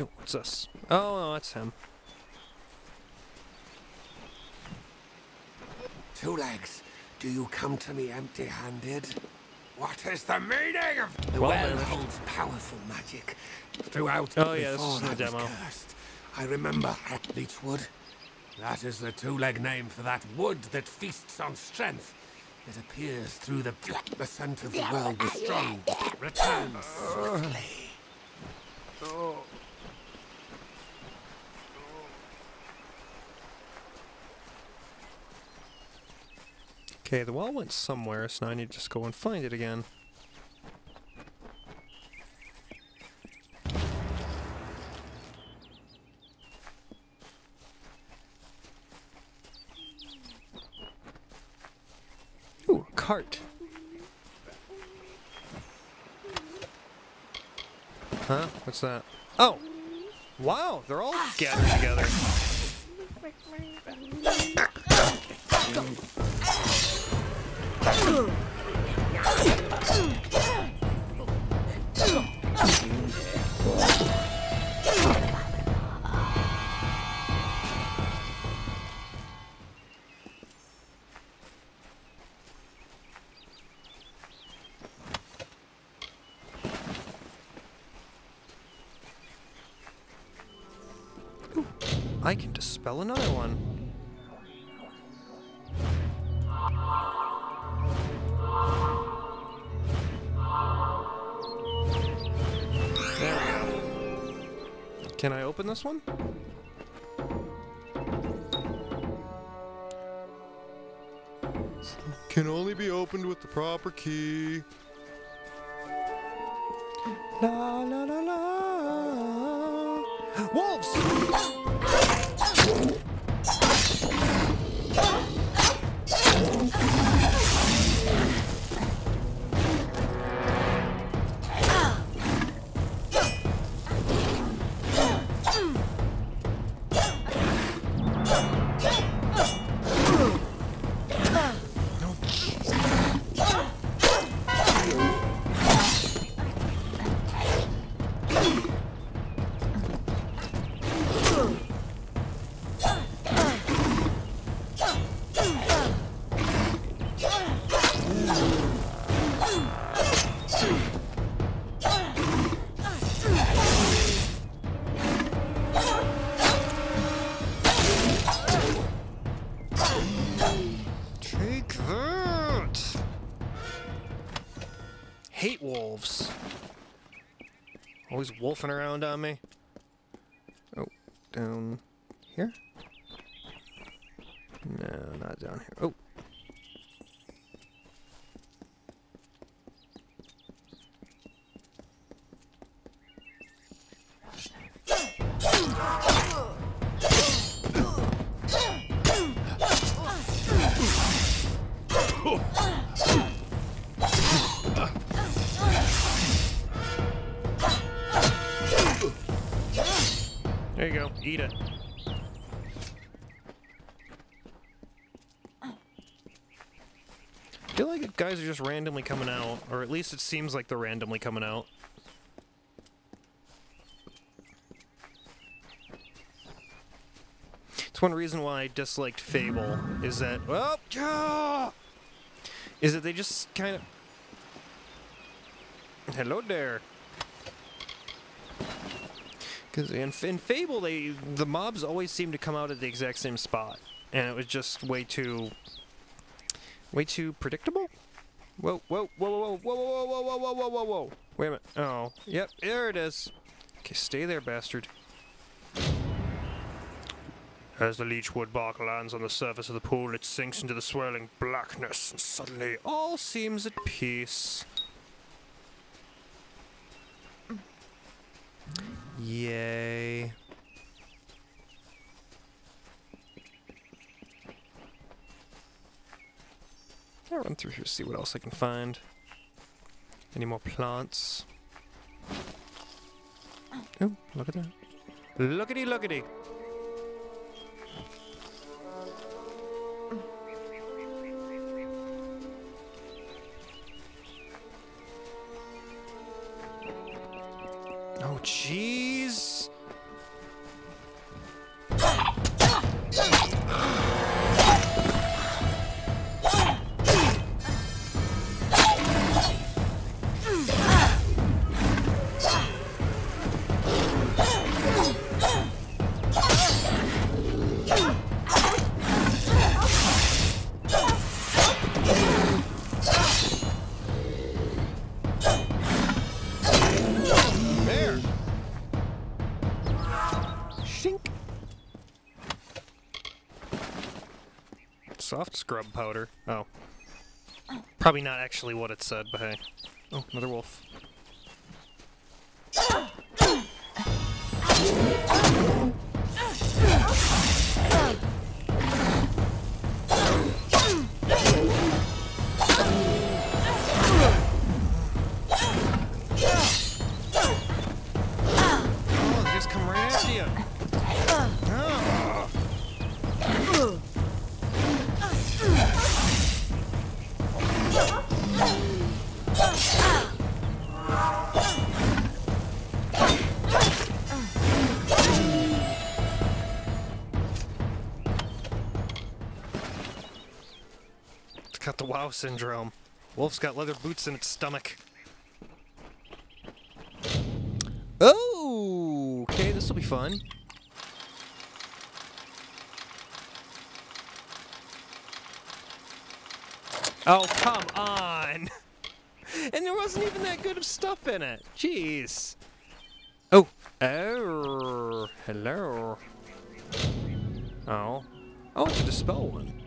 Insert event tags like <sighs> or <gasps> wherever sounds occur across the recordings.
Oh, what's this? Oh, no, that's him. Two legs, do you come to me empty-handed? What is the meaning of the Well, well holds powerful magic throughout Oh, yeah, this before is I was demo. cursed. I remember Leechwood. That is the two-leg name for that wood that feasts on strength. It appears through the the scent of the well was strong. Returns swiftly. Okay, the wall went somewhere, so now I need to just go and find it again. Ooh, a cart. Huh? What's that? Oh! Wow, they're all gathered together. I can dispel another one. This one? Can only be opened with the proper key. La la la la. Wolves! Always wolfing around on me. Oh, down here? No, not down here. Oh. There you go. Eat it. I feel like guys are just randomly coming out, or at least it seems like they're randomly coming out. It's one reason why I disliked Fable, is that, well, is that they just kind of... Hello there. Because in, in Fable, they the mobs always seem to come out at the exact same spot, and it was just way too, way too predictable. Whoa, whoa, whoa, whoa, whoa, whoa, whoa, whoa, whoa, whoa, whoa, whoa! Wait a minute. Oh, yep, there it is. Okay, stay there, bastard. As the leechwood bark lands on the surface of the pool, it sinks into the swirling blackness, and suddenly all seems at peace. Yay. through here, see what else I can find. Any more plants? Oh, look at that. Lookity lookity! Oh, jeez! Soft scrub powder. Oh. Probably not actually what it said, but hey. Oh, another wolf. Oh, just come right you. Syndrome. Wolf's got leather boots in its stomach. Oh, okay, this will be fun. Oh, come on! <laughs> And there wasn't even that good of stuff in it. Jeez. Oh. Oh. Hello. Oh. Oh, it's a dispel one.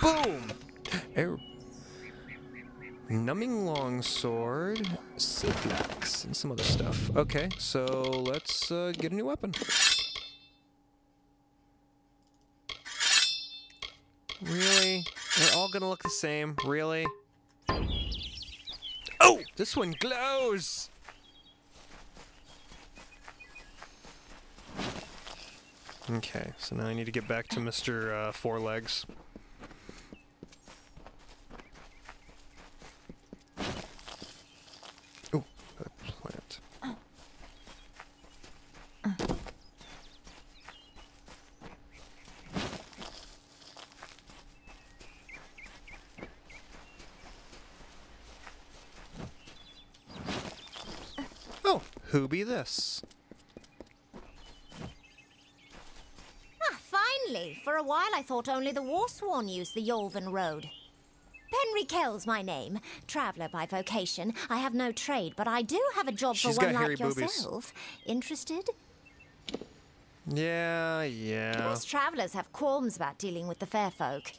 Boom! Oh. Numbing longsword, Silflax, and some other stuff. Okay, so let's uh, get a new weapon. Really? They're all gonna look the same? Really? Oh! This one glows! Okay, so now I need to get back to Mr. Uh, Four Legs. Oh, a plant. Oh, who be this? Ah, finally! For a while I thought only the Warsworn used the Yolven Road. Penry Kell's my name. Traveller by vocation. I have no trade, but I do have a job She's for one like boobies. yourself. Interested? Yeah, yeah. Most travellers have qualms about dealing with the fair folk.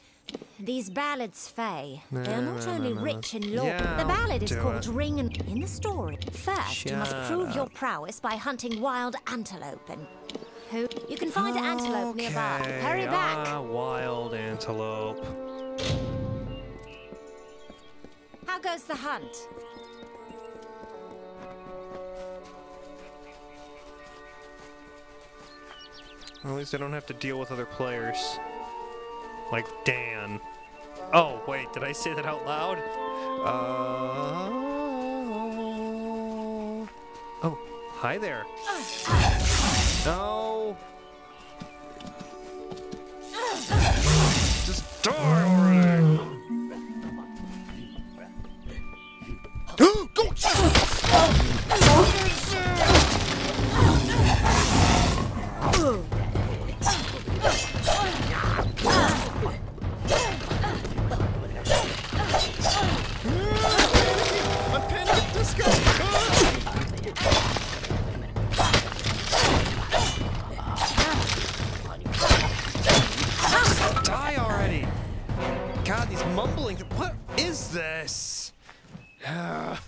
These ballads fey, they are not no, only no, no. rich in lore. Yeah, the ballad is called it. Ring and in the story. First, you must Shut prove your prowess by hunting wild antelope and who you can find an antelope nearby. Okay, Hurry back. Ah, wild antelope. How goes the hunt? At least I don't have to deal with other players. Like Dan. Oh, wait, did I say that out loud? Uh... Oh, hi there. No! Just die already! <gasps> Go! Is this? <sighs>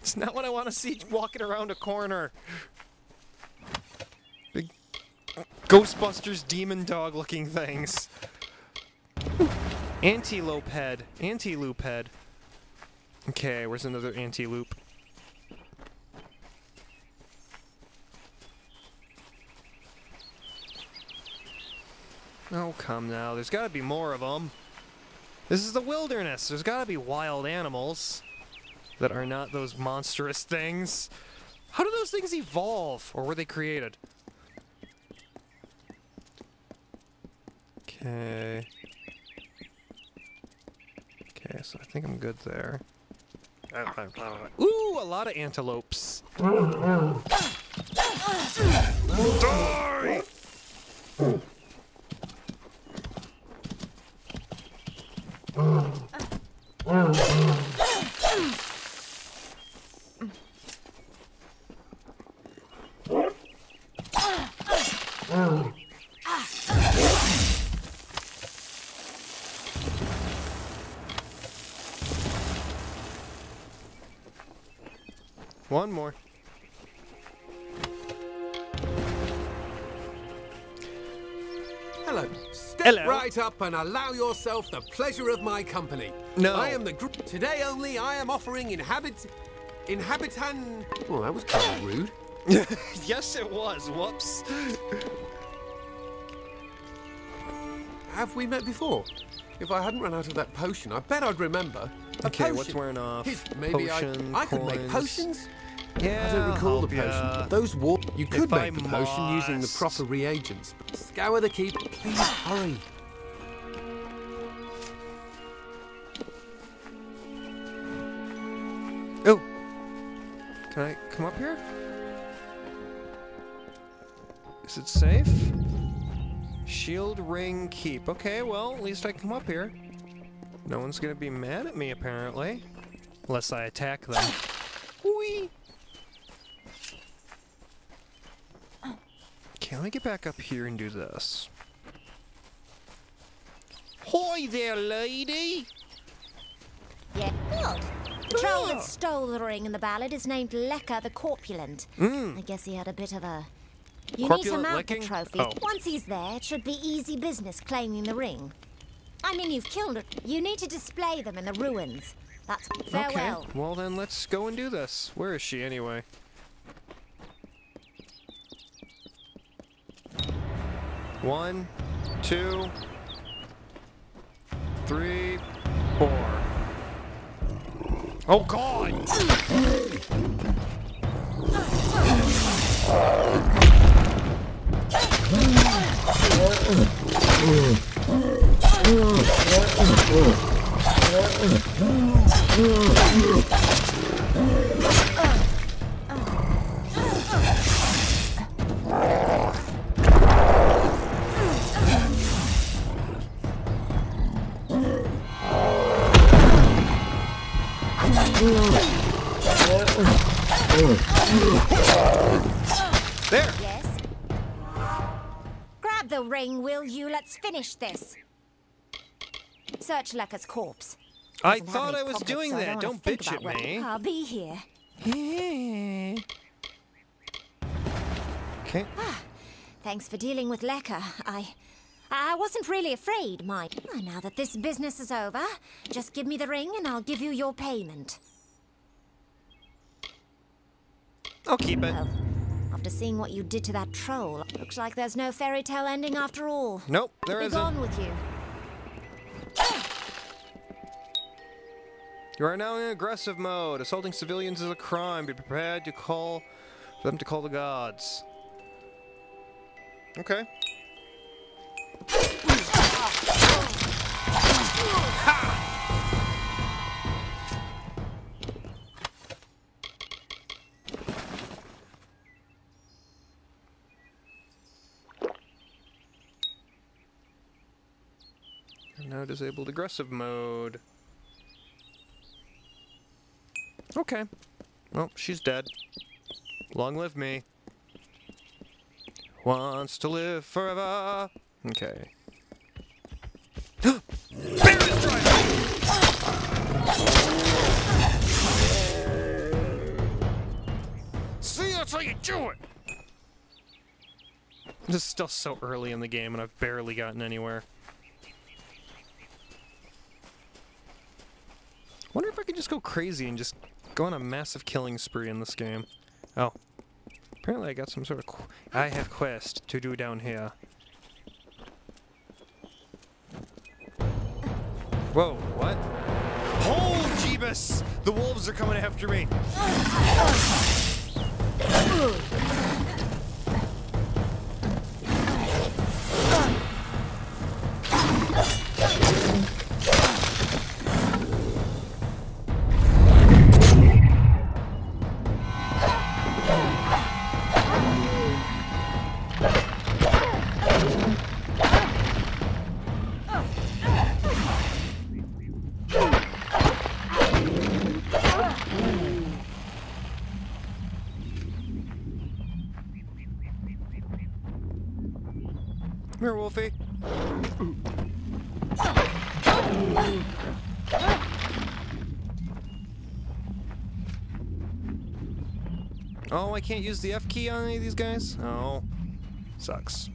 it's not what I want to see walking around a corner. Big Ghostbusters demon dog looking things. Antelope head. Antelope head. Okay, where's another antelope? Oh, come now. There's got to be more of them. This is the wilderness. There's got to be wild animals that are not those monstrous things. How do those things evolve? Or were they created? Okay. Okay, so I think I'm good there. Ooh, a lot of antelopes. Die! One Up and allow yourself the pleasure of my company. No. I am the gr- Today only I am offering inhabit... Inhabitan... Well, that was kind of rude. <laughs> yes, it was. Whoops. Have we met before? If I hadn't run out of that potion, I bet I'd remember. A Okay, what's potion. wearing off? His- maybe Potion, I, I could make potions. Yeah, I don't recall the potion, but those war. You could If I make the potion using the proper reagents. Scour the keep. Please hurry. Oh. Can I come up here? Is it safe? Shield ring keep. Okay, well, at least I come up here. No one's gonna be mad at me, apparently. Unless I attack them. Whee! Can I get back up here and do this? Hi there, lady! Yeah. The troll that stole the ring in the ballad is named Lekka the Corpulent. Mm. I guess he had a bit of a. You need to mount licking? the trophy. Oh. Once he's there, it should be easy business claiming the ring. I mean, you've killed it. You need to display them in the ruins. That's farewell. Okay, well then let's go and do this. Where is she anyway? One, two, three, four. Oh god! There! Yes? Grab the ring, will you? Let's finish this. Search Lekka's corpse. I thought I was pockets, doing so that. Don't think bitch at me. I'll be here. <laughs> Okay. Ah, Thanks for dealing with Lekka. I. I wasn't really afraid. Ah, Now that this business is over, just give me the ring and I'll give you your payment. I'll keep it. Well, after seeing what you did to that troll, looks like there's no fairy tale ending after all. Nope, there Be isn't. gone with you. You are now in aggressive mode. Assaulting civilians is a crime. Be prepared to call for them to call the gods. Okay. Now disabled aggressive mode. Okay. Well, she's dead. Long live me. Wants to live forever. Okay. Do it! This is still so early in the game, and I've barely gotten anywhere. Wonder if I could just go crazy and just go on a massive killing spree in this game. Oh. Apparently I got some sort of... I have quest to do down here. Whoa, what? Hold, Jeebus! The wolves are coming after me! Come here, Wolfie. Oh, I can't use the F key on any of these guys? Oh, sucks.